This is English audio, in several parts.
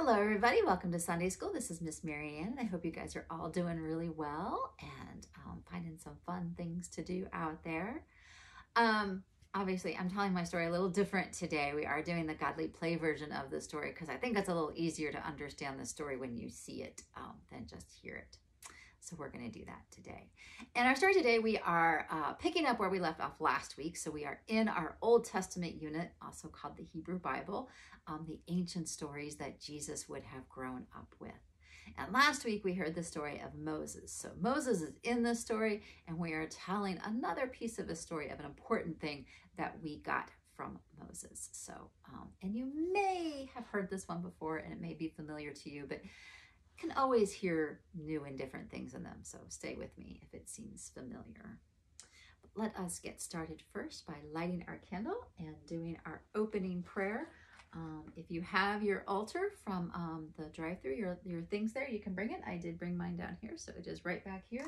Hello, everybody. Welcome to Sunday School. This is Miss Marianne, I hope you guys are all doing really well and um, finding some fun things to do out there. Um, obviously, I'm telling my story a little different today. We are doing the Godly Play version of the story because I think it's a little easier to understand the story when you see it um, than just hear it. So we're going to do that today. And our story today, we are uh, picking up where we left off last week. So we are in our Old Testament unit, also called the Hebrew Bible, um, the ancient stories that Jesus would have grown up with. And last week we heard the story of Moses. So Moses is in this story, and we are telling another piece of a story of an important thing that we got from Moses. So, um, and you may have heard this one before, and it may be familiar to you, but can always hear new and different things in them. So stay with me if it seems familiar. But let us get started first by lighting our candle and doing our opening prayer. Um, if you have your altar from um, the drive-through, your, your things there, you can bring it. I did bring mine down here, so it is right back here.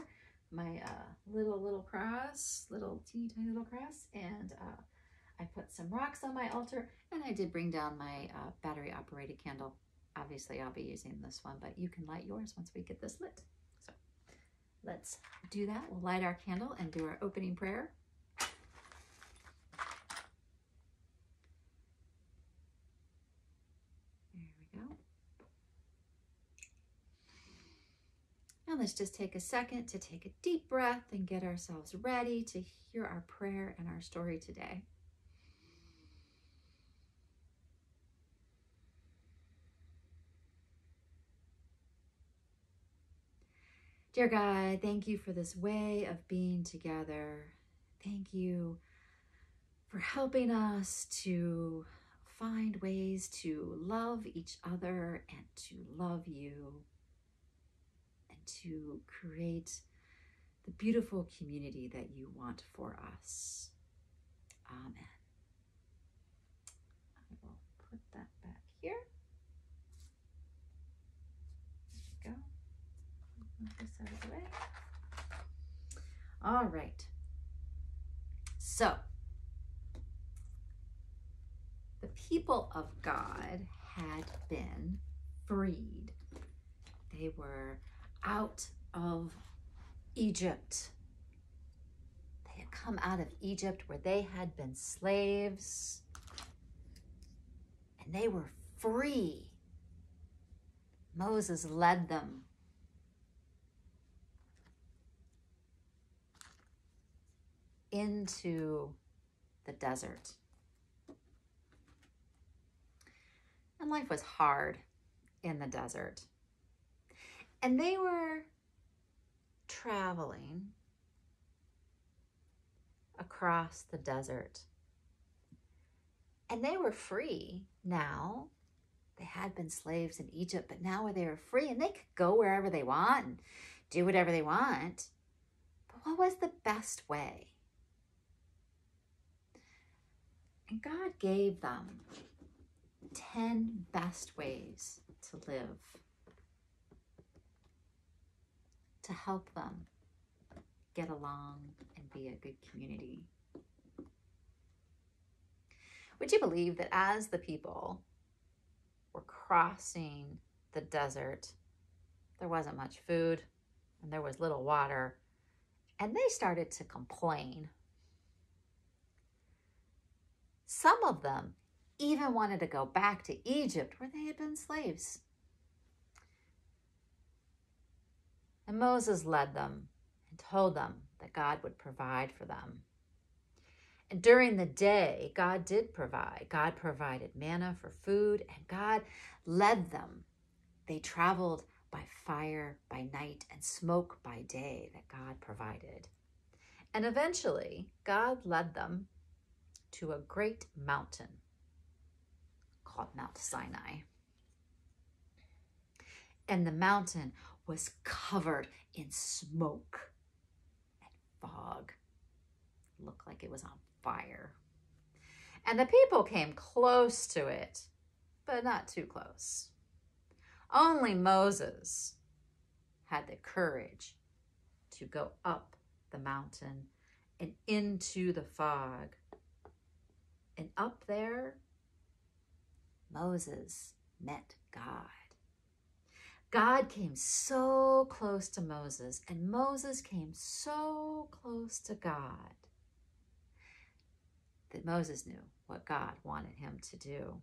My uh, little, little cross, little teeny tiny little cross, and uh, I put some rocks on my altar, and I did bring down my uh, battery-operated candle obviously I'll be using this one, but you can light yours once we get this lit. So let's do that. We'll light our candle and do our opening prayer. There we go. Let's just take a second to take a deep breath and get ourselves ready to hear our prayer and our story today. Dear God, thank you for this way of being together. Thank you for helping us to find ways to love each other and to love you and to create the beautiful community that you want for us. Amen. I will put that back here. This out of the way. All right. So, the people of God had been freed. They were out of Egypt. They had come out of Egypt where they had been slaves and they were free. Moses led them into the desert. And life was hard in the desert. And they were traveling across the desert. And they were free now. They had been slaves in Egypt, but now they were free and they could go wherever they want and do whatever they want. But what was the best way? And God gave them 10 best ways to live, to help them get along and be a good community. Would you believe that as the people were crossing the desert, there wasn't much food and there was little water, and they started to complain some of them even wanted to go back to Egypt where they had been slaves. And Moses led them and told them that God would provide for them. And during the day, God did provide. God provided manna for food, and God led them. They traveled by fire by night and smoke by day that God provided. And eventually, God led them to a great mountain called Mount Sinai. And the mountain was covered in smoke and fog. It looked like it was on fire. And the people came close to it, but not too close. Only Moses had the courage to go up the mountain and into the fog and up there, Moses met God. God came so close to Moses, and Moses came so close to God that Moses knew what God wanted him to do.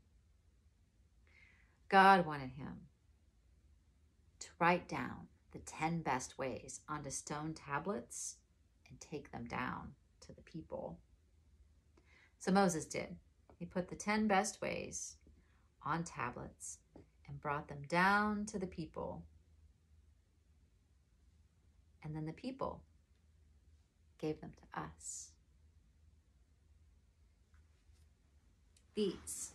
God wanted him to write down the 10 best ways onto stone tablets and take them down to the people. So Moses did. He put the 10 best ways on tablets and brought them down to the people. And then the people gave them to us. These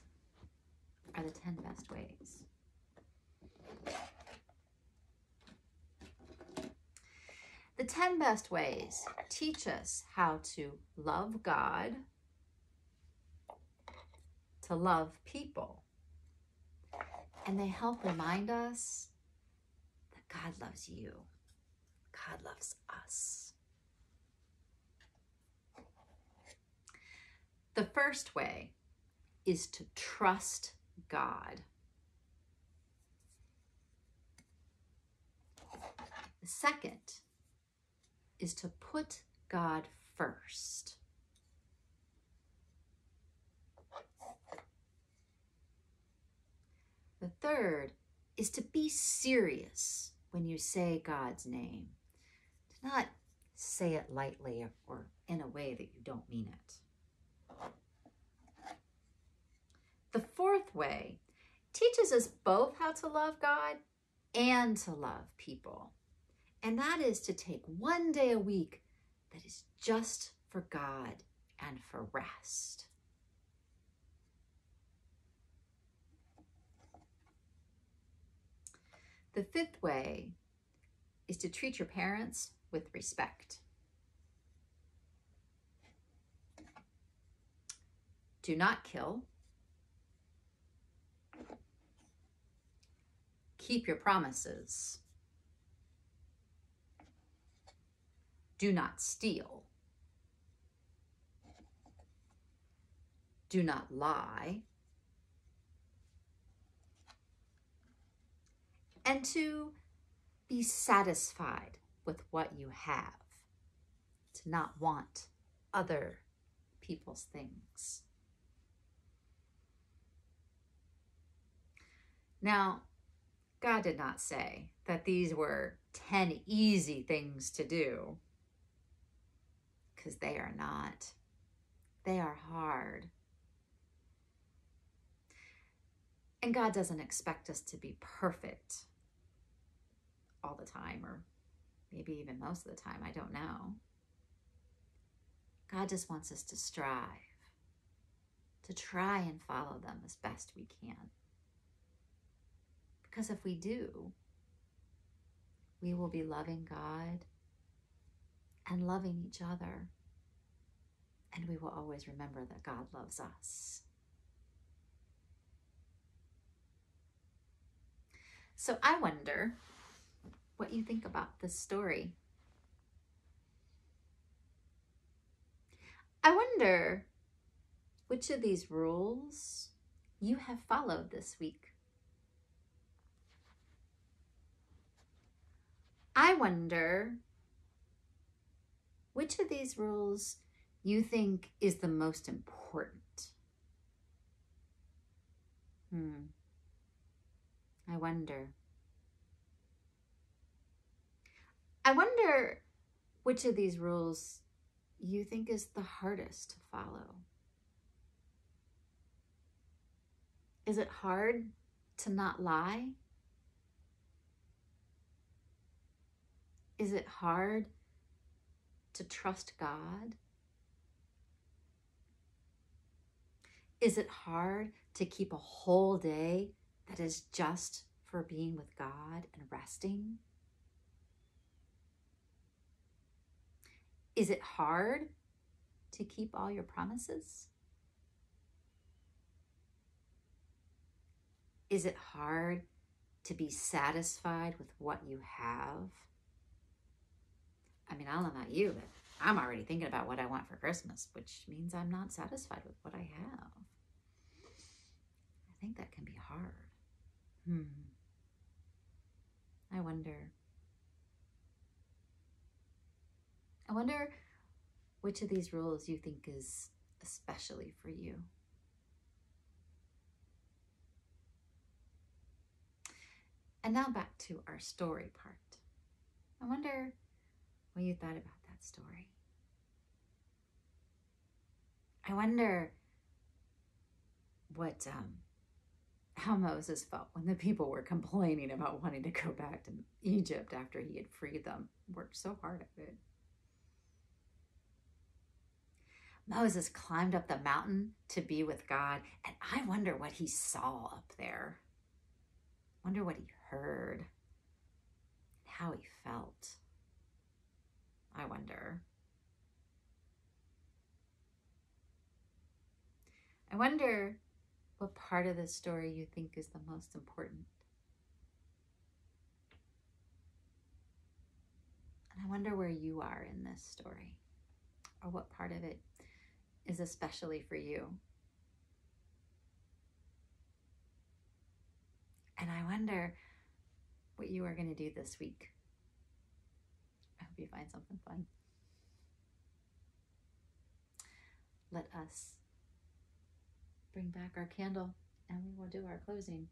are the 10 best ways. The 10 best ways teach us how to love God, to love people, and they help remind us that God loves you. God loves us. The first way is to trust God. The second is to put God first. The third is to be serious when you say God's name. To not say it lightly or in a way that you don't mean it. The fourth way teaches us both how to love God and to love people. And that is to take one day a week that is just for God and for rest. The fifth way is to treat your parents with respect. Do not kill. Keep your promises. Do not steal. Do not lie. And to be satisfied with what you have, to not want other people's things. Now, God did not say that these were 10 easy things to do, because they are not. They are hard. And God doesn't expect us to be perfect all the time, or maybe even most of the time. I don't know. God just wants us to strive, to try and follow them as best we can. Because if we do, we will be loving God and loving each other. And we will always remember that God loves us. So I wonder what you think about this story. I wonder which of these rules you have followed this week. I wonder which of these rules you think is the most important. Hmm. I wonder. I wonder which of these rules you think is the hardest to follow. Is it hard to not lie? Is it hard to trust God? Is it hard to keep a whole day that is just for being with God and resting? Is it hard to keep all your promises? Is it hard to be satisfied with what you have? I mean, I don't know about you, but I'm already thinking about what I want for Christmas, which means I'm not satisfied with what I have. I think that can be hard. Hmm. I wonder. I wonder which of these rules you think is especially for you. And now back to our story part. I wonder what you thought about that story. I wonder what um, how Moses felt when the people were complaining about wanting to go back to Egypt after he had freed them. Worked so hard at it. Moses climbed up the mountain to be with God, and I wonder what he saw up there. Wonder what he heard, how he felt. I wonder. I wonder what part of the story you think is the most important. And I wonder where you are in this story, or what part of it is especially for you. And I wonder what you are going to do this week. I hope you find something fun. Let us bring back our candle and we will do our closing.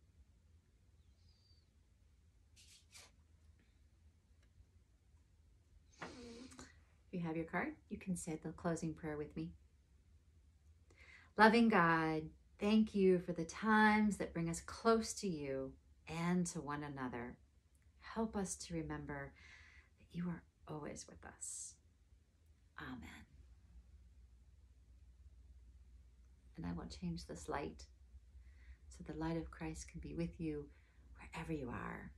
If you have your card, you can say the closing prayer with me. Loving God, thank you for the times that bring us close to you and to one another. Help us to remember that you are always with us. Amen. And I will change this light so the light of Christ can be with you wherever you are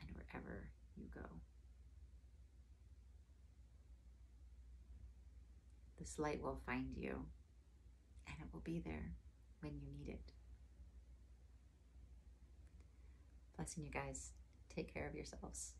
and wherever you go. This light will find you and it will be there when you need it. Blessing you guys. Take care of yourselves.